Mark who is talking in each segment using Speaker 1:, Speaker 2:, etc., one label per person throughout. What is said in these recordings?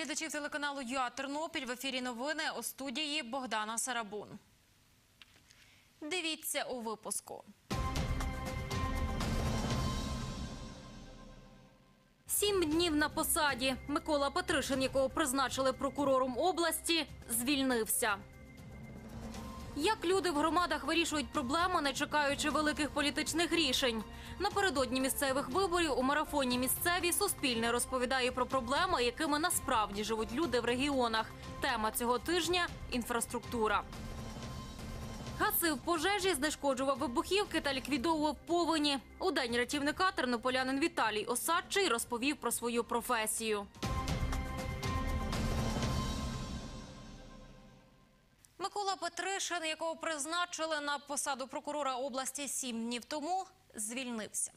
Speaker 1: Глядачів телеканалу ЮА Тернопіль. В ефірі новини у студії Богдана Сарабун. Дивіться у випуску. Сім днів на посаді. Микола Петришин, якого призначили прокурором області, звільнився. Як люди в громадах вирішують проблеми, не чекаючи великих політичних рішень? Напередодні місцевих виборів у марафоні місцеві Суспільне розповідає про проблеми, якими насправді живуть люди в регіонах. Тема цього тижня інфраструктура. Гасив пожежі, знешкоджував вибухівки та ліквідовував повені. У день рятівника тернополянин Віталій Осадчий розповів про свою професію. Микола Петришин, якого призначили на посаду прокурора області сім днів тому, звільнився.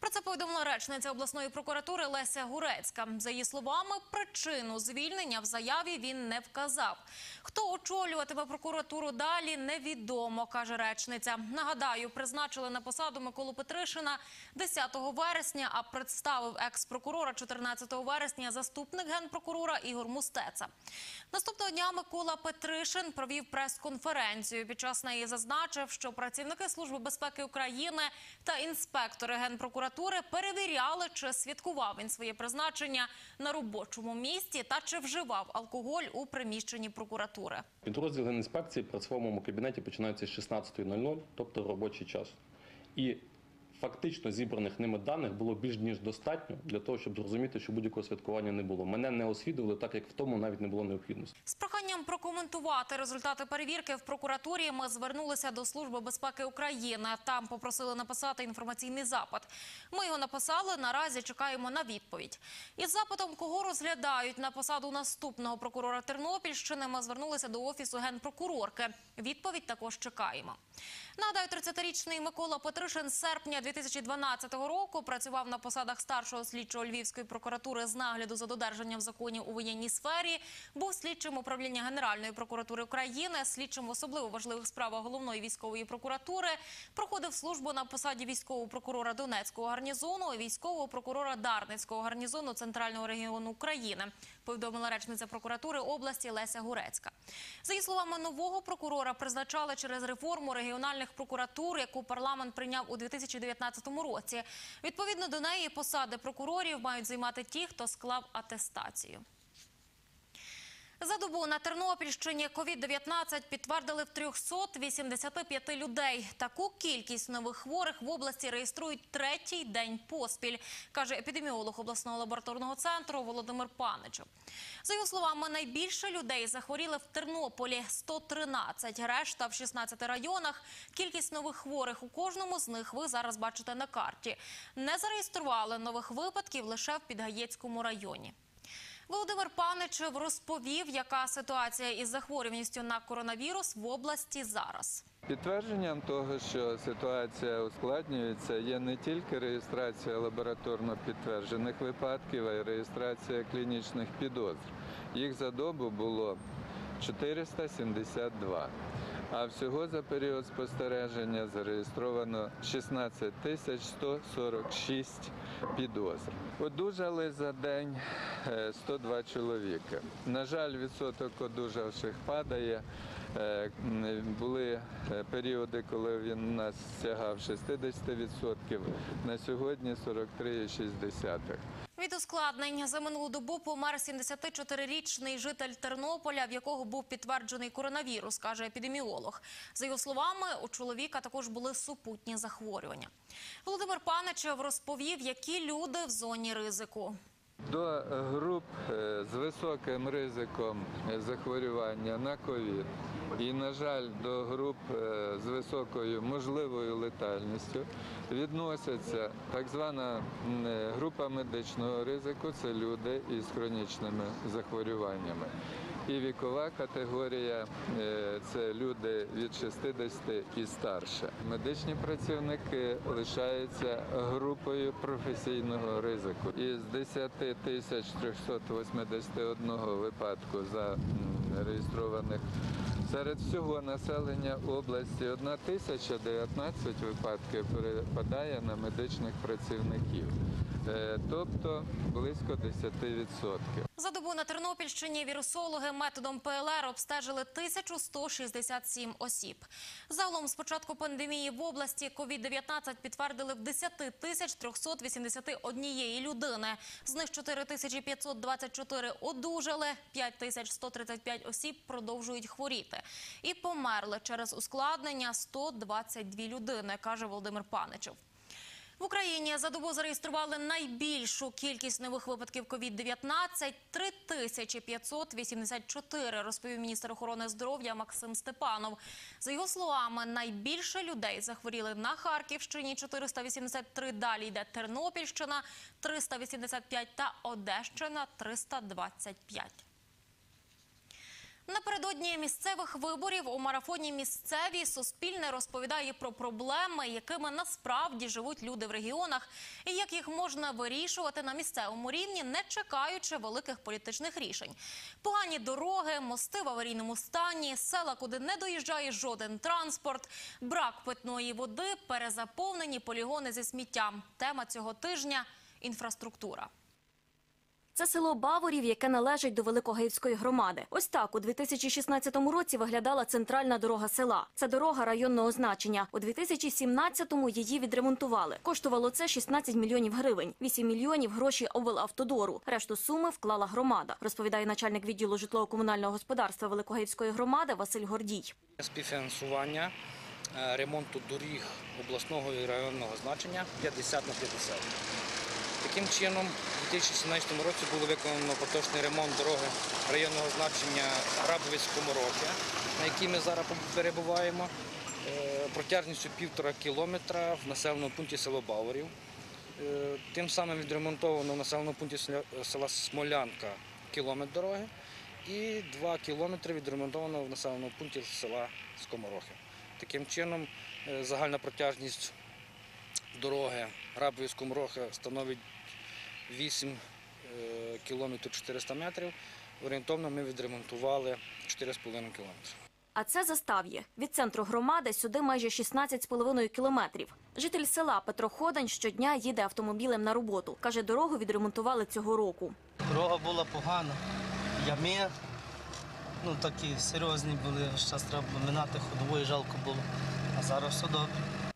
Speaker 1: Про це повідомила речниця обласної прокуратури Леся Гурецька. За її словами, причину звільнення в заяві він не вказав. Хто очолюватиме прокуратуру далі, невідомо, каже речниця. Нагадаю, призначили на посаду Миколу Петришина 10 вересня, а представив екс-прокурора 14 вересня заступник генпрокурора Ігор Мустеца. Наступного дня Микола Петришин провів прес-конференцію. Під час неї зазначив, що працівники Служби безпеки України та інспектори генпрокуратури перевіряли, чи святкував він своє призначення на робочому місці та чи вживав алкоголь у приміщенні прокуратури.
Speaker 2: Підрозділ інспекції працював у моєму кабінеті починається з 16.00, тобто робочий час. І фактично зібраних ними даних було більш ніж достатньо для того, щоб зрозуміти, що будь-якого святкування не було. Мене не освідували, так як в тому навіть не було необхідності.
Speaker 1: З проханням прокоментувати результати перевірки в прокуратурі ми звернулися до Служби безпеки України. Там попросили написати інформаційний запит. Ми його написали. Наразі чекаємо на відповідь. Із запитом, кого розглядають на посаду наступного прокурора Тернопільщини, ми звернулися до офісу генпрокурорки. Відповідь також чекаємо. Нагадаю, 30-річний Микола Петришин серпня 2012 року працював на посадах старшого слідчого Львівської прокуратури з нагляду за додержанням законів у воєнній сфері, був слідчим управління Генеральної прокуратури України, слідчим в особливо важливих справах головної військової прокуратури, проходив службу на посаді військового прокурора Донецького гарнізону і військового прокурора Дарницького гарнізону Центрального регіону України, повідомила речниця прокуратури області Леся Гурецька. За її словами, нового прокурора призначали через реформу регіональних прокуратур, яку парламент прийняв у 2019 році. Відповідно до неї посади прокурорів мають займати ті, хто склав атестацію. За добу на Тернопільщині COVID-19 підтвердили в 385 людей. Таку кількість нових хворих в області реєструють третій день поспіль, каже епідеміолог обласного лабораторного центру Володимир Паничев. За його словами, найбільше людей захворіли в Тернополі – 113, решта в 16 районах. Кількість нових хворих у кожному з них ви зараз бачите на карті. Не зареєстрували нових випадків лише в Підгаєцькому районі. Володимир Паничев розповів, яка ситуація із захворюваністю на коронавірус в області зараз.
Speaker 3: Підтвердженням того, що ситуація ускладнюється, є не тільки реєстрація лабораторно підтверджених випадків, а й реєстрація клінічних підозр. Їх за добу було 472. А всього за період спостереження зареєстровано 16 тисяч 146 підозр. Одужали за день е, 102 чоловіка. На жаль, відсоток одужавших падає. Е, Були е, періоди, коли він у нас сягав 60%, на сьогодні 43,6%.
Speaker 1: Від ускладнень за минулу добу помер 74-річний житель Тернополя, в якого був підтверджений коронавірус, каже епідеміолог. За його словами, у чоловіка також були супутні захворювання. Володимир Паничев розповів, які люди в зоні ризику.
Speaker 3: До груп е, з високим ризиком е, захворювання на ковід і, на жаль, до груп е, з високою можливою летальністю відносяться так звана група медичного ризику це люди із хронічними захворюваннями. І вікова категорія е, це люди від 60 і старше. Медичні працівники лишаються групою професійного ризику. Із 10 тисяч 381 випадку за реєстрованих серед всього населення області 1019 випадків перепадає на медичних працівників. е, тобто близько 10%.
Speaker 1: За добу на Тернопільщині вірусологи методом ПЛР обстежили 1167 осіб. Загалом з початку пандемії в області COVID-19 підтвердили в 10 тисяч 381 людини. З них 4524 одужали, 5135 осіб продовжують хворіти. І померли через ускладнення 122 людини, каже Володимир Паничев. В Україні за добу зареєстрували найбільшу кількість нових випадків COVID-19 – 3584, розповів міністр охорони здоров'я Максим Степанов. За його словами, найбільше людей захворіли на Харківщині – 483, далі йде Тернопільщина – 385 та Одещина – 325. Напередодні місцевих виборів у марафоні місцеві Суспільне розповідає про проблеми, якими насправді живуть люди в регіонах, і як їх можна вирішувати на місцевому рівні, не чекаючи великих політичних рішень. Погані дороги, мости в аварійному стані, села, куди не доїжджає жоден транспорт, брак питної води, перезаповнені полігони зі сміттям. Тема цього тижня інфраструктура.
Speaker 4: Це село Баворів, яке належить до Великогаївської громади. Ось так у 2016 році виглядала центральна дорога села. Це дорога районного значення. У 2017-му її відремонтували. Коштувало це 16 мільйонів гривень. 8 мільйонів гроші облавтодору. Решту суми вклала громада, розповідає начальник відділу житлово-комунального господарства Великогаївської громади Василь Гордій.
Speaker 5: Співфінансування е, ремонту доріг обласного і районного значення 50 на 50. Таким чином, у 2017 році було виконано поточний ремонт дороги районного значення Рабовець-Коморохи, на якій ми зараз перебуваємо, е, протяжністю півтора кілометра в населеному пункті село Баворів. Е, Тим самим відремонтовано в населеному пункті села- Смолянка кілометр дороги і 2 кілометри відремонтовано в населеному пункті села Скоморохи. Таким чином е, загальна протяжність дороги Рабові Скоморохи становить 8 е, кілометрів 400 метрів. Орієнтовно ми відремонтували 4,5 кілометри.
Speaker 4: А це застав'є. Від центру громади сюди майже 16,5 кілометрів. Житель села Петро Ходань щодня їде автомобілем на роботу. Каже, дорогу відремонтували цього року.
Speaker 6: Дорога була погана, ями, ну такі серйозні були, час треба було минати ходовою, жалко було. А зараз все добре.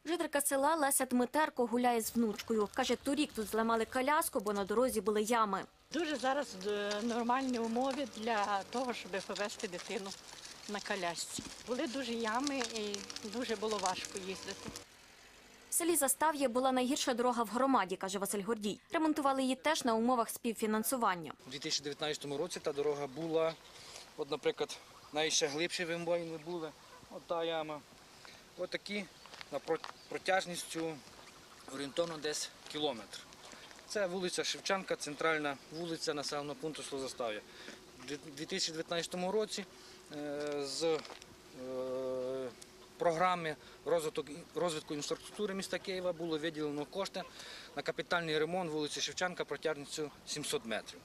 Speaker 4: Жителька села Леся Дмитерко гуляє з внучкою. Каже, торік тут зламали коляску, бо на дорозі були ями.
Speaker 7: Дуже зараз е, нормальні умови для того, щоб повезти дитину на колясці. Були дуже ями і дуже було важко їздити.
Speaker 4: В селі Застав'є була найгірша дорога в громаді, каже Василь Гордій. Ремонтували її теж на умовах співфінансування.
Speaker 5: У 2019 році та дорога була, от, наприклад, навіть ще глибші вимбоїни були, от та яма. От такі на протяжністю орієнтовно десь кілометр. Це вулиця Шевченка, центральна вулиця населеного пункту Слозастав'я. У 2019 році е, з е, програми розвитку інфраструктури міста Києва було виділено кошти на капітальний ремонт вулиці Шевченка протяжністю 700 метрів,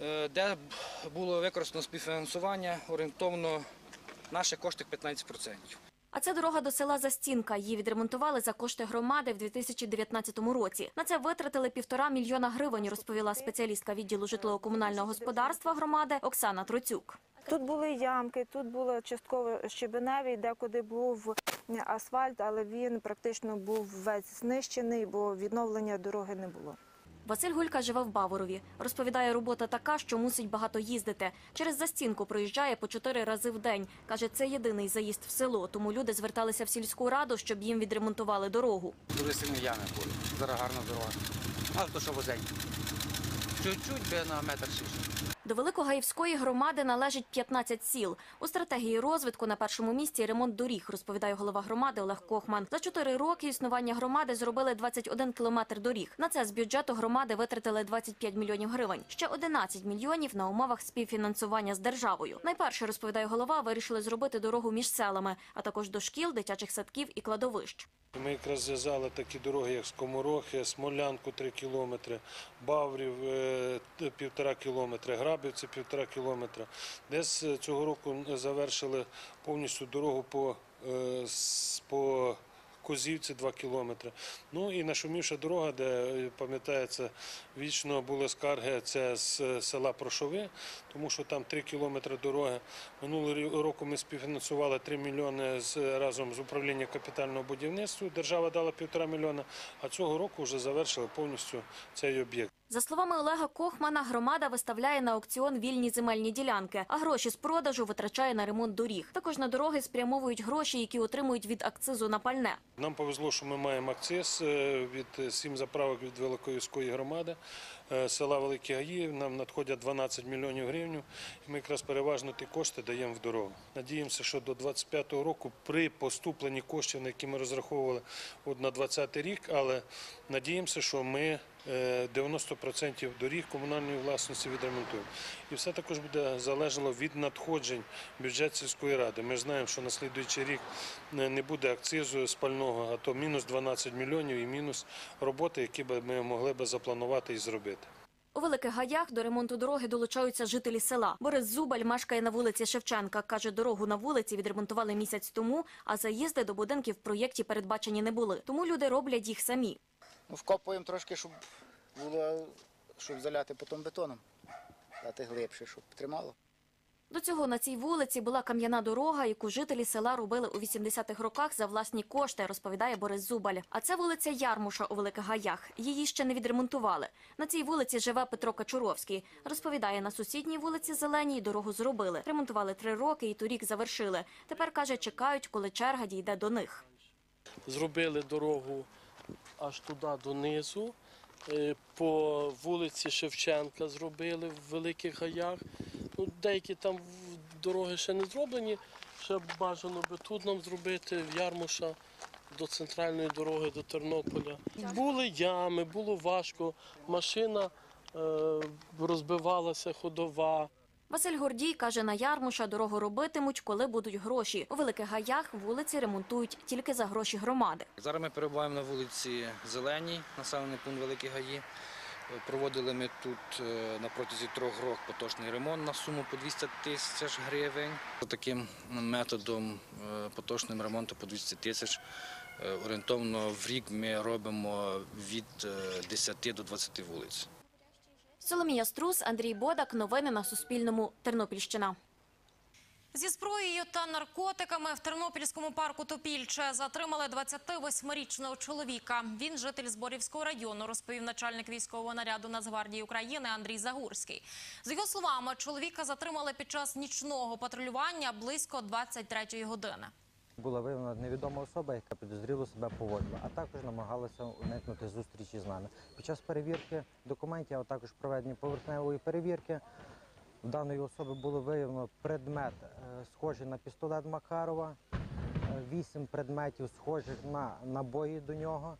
Speaker 5: е, де було використано співфінансування орієнтовно наші кошти 15%.
Speaker 4: А це дорога до села Застінка. Її відремонтували за кошти громади в 2019 році. На це витратили півтора мільйона гривень, розповіла спеціалістка відділу житлово-комунального господарства громади Оксана Троцюк.
Speaker 8: Тут були ямки, тут було частково щебеневий, декуди був асфальт, але він практично був весь знищений, бо відновлення дороги не було.
Speaker 4: Василь Гулька живе в Баворові. Розповідає, робота така, що мусить багато їздити. Через застінку проїжджає по чотири рази в день. Каже, це єдиний заїзд в село, тому люди зверталися в сільську раду, щоб їм відремонтували дорогу.
Speaker 9: Дуже я ями були. Зараз гарна дорога. Але то що возень. Чуть-чуть би на метр шість.
Speaker 4: До Великогаївської громади належить 15 сіл. У стратегії розвитку на першому місці ремонт доріг, розповідає голова громади Олег Кохман. За чотири роки існування громади зробили 21 кілометр доріг. На це з бюджету громади витратили 25 мільйонів гривень. Ще 11 мільйонів на умовах співфінансування з державою. Найперше, розповідає голова, вирішили зробити дорогу між селами, а також до шкіл, дитячих садків і кладовищ.
Speaker 10: Ми якраз зв'язали такі дороги, як Скоморохи, Смолянку 3 кілометри, Баврів е, півтора кілометри, Грабівці півтора кілометра. Десь е, цього року завершили повністю дорогу по, е, по Козівці 2 кілометри. Ну і нашумівша дорога, де е, пам'ятається, вічно були скарги, це з села Прошови, тому що там 3 кілометри дороги. Минулого року ми співфінансували 3 мільйони з, разом з управлінням капітального будівництва. Держава дала півтора мільйона, а цього року вже завершили повністю цей об'єкт.
Speaker 4: За словами Олега Кохмана, громада виставляє на аукціон вільні земельні ділянки, а гроші з продажу витрачає на ремонт доріг. Також на дороги спрямовують гроші, які отримують від акцизу на пальне.
Speaker 10: Нам повезло, що ми маємо акциз е, від сім заправок від Великоївської громади е, села Великі Гаї. Нам надходять 12 мільйонів гривень. І ми якраз переважно ті кошти даємо в дорогу. Надіємося, що до 25-го року при поступленні коштів, на які ми розраховували от на 20-й рік, але надіємося, що ми 90% доріг комунальної власності відремонтуємо. І все також буде залежало від надходжень бюджет сільської ради. Ми знаємо, що на слідуючий рік не буде акцизу спального, а то мінус 12 мільйонів і мінус роботи, які би ми могли би запланувати і зробити.
Speaker 4: У Великих Гаях до ремонту дороги долучаються жителі села. Борис Зубаль мешкає на вулиці Шевченка. Каже, дорогу на вулиці відремонтували місяць тому, а заїзди до будинків в проєкті передбачені не були. Тому люди роблять їх самі.
Speaker 11: Ну, вкопуємо трошки, щоб було, щоб заляти потім бетоном. Дати глибше, щоб тримало.
Speaker 4: До цього на цій вулиці була кам'яна дорога, яку жителі села робили у 80-х роках за власні кошти, розповідає Борис Зубаль. А це вулиця Ярмуша у Великих Гаях. Її ще не відремонтували. На цій вулиці живе Петро Качуровський. Розповідає, на сусідній вулиці Зеленій дорогу зробили. Ремонтували три роки і торік завершили. Тепер, каже, чекають, коли черга дійде до них.
Speaker 12: зробили дорогу аж туди донизу. Е, По вулиці Шевченка зробили в Великих Гаях. Ну, деякі там дороги ще не зроблені. Ще бажано би тут нам зробити, в Ярмуша, до центральної дороги, до Тернополя. Були ями, було важко. Машина е, розбивалася ходова.
Speaker 4: Василь Гордій каже, на Ярмуша дорогу робитимуть, коли будуть гроші. У Великих Гаях вулиці ремонтують тільки за гроші громади.
Speaker 5: Зараз ми перебуваємо на вулиці Зеленій, населений пункт Великі Гаї. Проводили ми тут е, на протязі трьох років поточний ремонт на суму по 200 тисяч гривень. Таким методом е, поточним ремонту по 200 тисяч е, орієнтовно в рік ми робимо від е, 10 до 20 вулиць.
Speaker 4: Соломія Струс, Андрій Бодак. Новини на Суспільному. Тернопільщина.
Speaker 1: Зі зброєю та наркотиками в Тернопільському парку Топільче затримали 28-річного чоловіка. Він житель Зборівського району, розповів начальник військового наряду Нацгвардії України Андрій Загурський. З його словами, чоловіка затримали під час нічного патрулювання близько 23-ї години.
Speaker 13: Була виявлена невідома особа, яка підозріло себе поводила, а також намагалася уникнути зустрічі з нами. Під час перевірки документів, а також проведення поверхневої перевірки, в даної особи було виявлено предмет, е, схожий на пістолет Макарова, е, вісім предметів, схожих на набої до нього,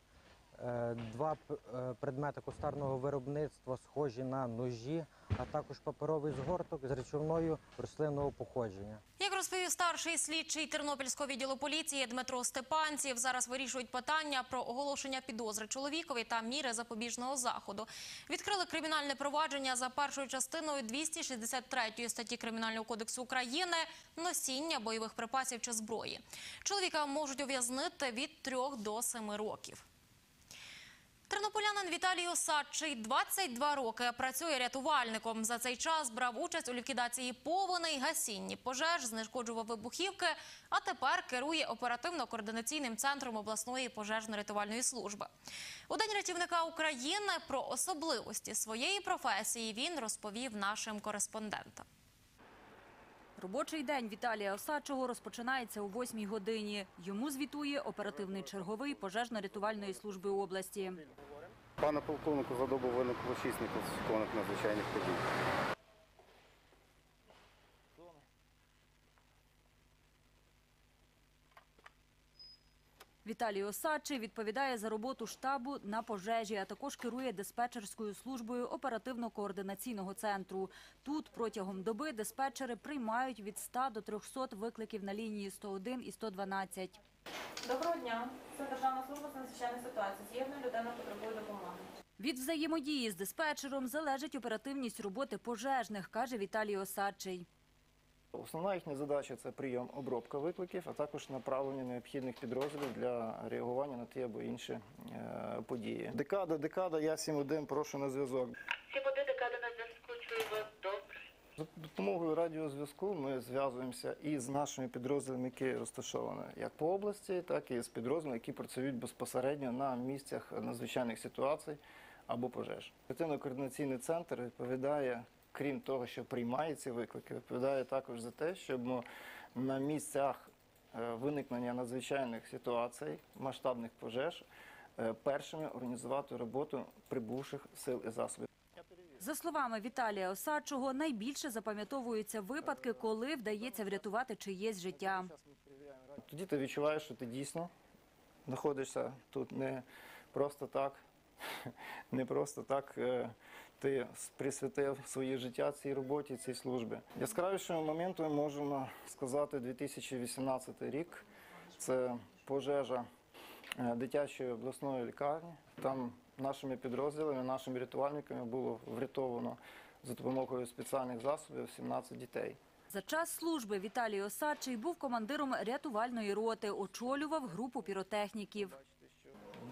Speaker 13: два е, предмети кустарного виробництва, схожі на ножі, а також паперовий згорток з речовною рослинного походження.
Speaker 1: Як розповів старший слідчий Тернопільського відділу поліції Дмитро Степанців, зараз вирішують питання про оголошення підозри чоловікові та міри запобіжного заходу. Відкрили кримінальне провадження за першою частиною 263 статті Кримінального кодексу України носіння бойових припасів чи зброї. Чоловіка можуть ув'язнити від 3 до 7 років. Тернополянин Віталій Осадчий 22 роки працює рятувальником. За цей час брав участь у ліквідації повеней, гасінні пожеж, знешкоджував вибухівки, а тепер керує оперативно-координаційним центром обласної пожежно-рятувальної служби. У День рятівника України про особливості своєї професії він розповів нашим кореспондентам.
Speaker 14: Робочий день Віталія Осадчого розпочинається о 8 годині. Йому звітує оперативний черговий пожежно-рятувальної служби області.
Speaker 15: Пане полковнику, за добу виникло шість надзвичайних подій.
Speaker 14: Віталій Осадчий відповідає за роботу штабу на пожежі, а також керує диспетчерською службою оперативно-координаційного центру. Тут протягом доби диспетчери приймають від 100 до 300 викликів на лінії 101 і 112.
Speaker 4: Доброго дня. Це Державна служба з надзвичайних ситуацій. З'єднана людина потребує допомоги.
Speaker 14: Від взаємодії з диспетчером залежить оперативність роботи пожежних, каже Віталій Осадчий.
Speaker 16: Основна їхня задача це прийом, обробка викликів, а також направлення необхідних підрозділів для реагування на ті або інші е, події. Декада, декада, я 7-1, прошу на зв'язок.
Speaker 17: Всі води декади на зв'язку, чую вас добре.
Speaker 16: За допомогою радіозв'язку ми зв'язуємося і з нашими підрозділами, які розташовані як по області, так і з підрозділами, які працюють безпосередньо на місцях надзвичайних ситуацій або пожеж. Оперативно-координаційний центр відповідає, крім того, що приймає ці виклики, відповідає також за те, щоб на місцях е, виникнення надзвичайних ситуацій, масштабних пожеж, е, першими організувати роботу прибувших сил і засобів.
Speaker 14: За словами Віталія Осадчого, найбільше запам'ятовуються випадки, коли вдається врятувати чиєсь життя.
Speaker 16: Тоді ти відчуваєш, що ти дійсно знаходишся тут не просто так, не просто так е, ти присвятив своє життя цій роботі, цій службі. Яскравішим моментом можемо сказати 2018 рік. Це пожежа е, дитячої обласної лікарні. Там нашими підрозділами, нашими рятувальниками було врятовано за допомогою спеціальних засобів 17 дітей.
Speaker 14: За час служби Віталій Осадчий був командиром рятувальної роти, очолював групу піротехніків.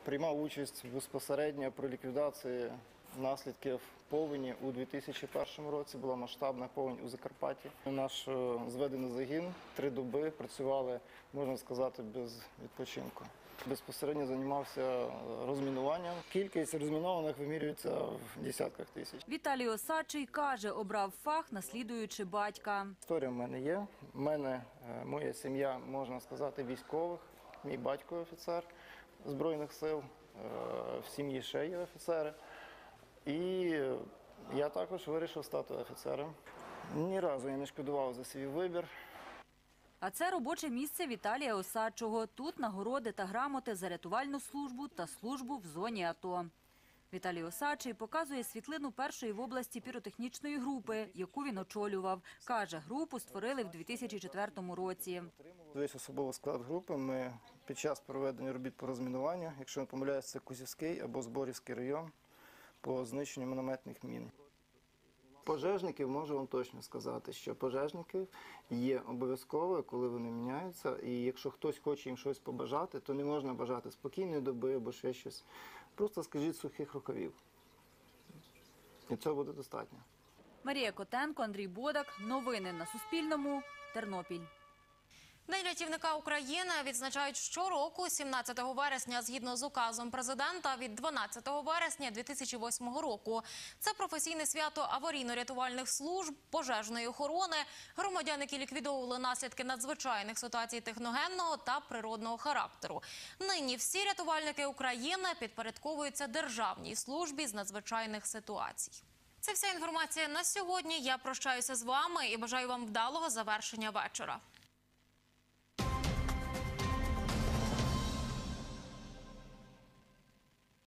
Speaker 16: приймав участь безпосередньо при ліквідації наслідків повені у 2001 році. Була масштабна повень у Закарпатті. Наш е, зведений загін три доби працювали, можна сказати, без відпочинку. Безпосередньо займався е, розмінуванням. Кількість розмінованих вимірюється в десятках тисяч.
Speaker 14: Віталій Осадчий каже, обрав фах, наслідуючи батька.
Speaker 16: Історія в мене є. В мене е, моя сім'я, можна сказати, військових. Мій батько офіцер Збройних сил, в сім'ї ще є офіцери. І я також вирішив стати офіцером. Ні разу я не шкодував за свій вибір.
Speaker 14: А це робоче місце Віталія Осадчого. Тут нагороди та грамоти за рятувальну службу та службу в зоні АТО. Віталій Осадчий показує світлину першої в області піротехнічної групи, яку він очолював. Каже, групу створили в 2004 році.
Speaker 16: Весь особовий склад групи ми під час проведення робіт по розмінуванню, якщо не помиляюсь, це Кузівський або Зборівський район по знищенню мінометних мін. Пожежників можу вам точно сказати, що пожежники є обов'язково, коли вони міняються. І якщо хтось хоче їм щось побажати, то не можна бажати спокійної доби або ще щось. Просто скажіть сухих рукавів. І цього буде достатньо.
Speaker 14: Марія Котенко, Андрій Бодак. Новини на Суспільному. Тернопіль.
Speaker 1: День рятівника України відзначають щороку, 17 вересня, згідно з указом президента від 12 вересня 2008 року. Це професійне свято аварійно-рятувальних служб, пожежної охорони, громадян, які ліквідовували наслідки надзвичайних ситуацій техногенного та природного характеру. Нині всі рятувальники України підпорядковуються державній службі з надзвичайних ситуацій. Це вся інформація на сьогодні. Я прощаюся з вами і бажаю вам вдалого завершення вечора.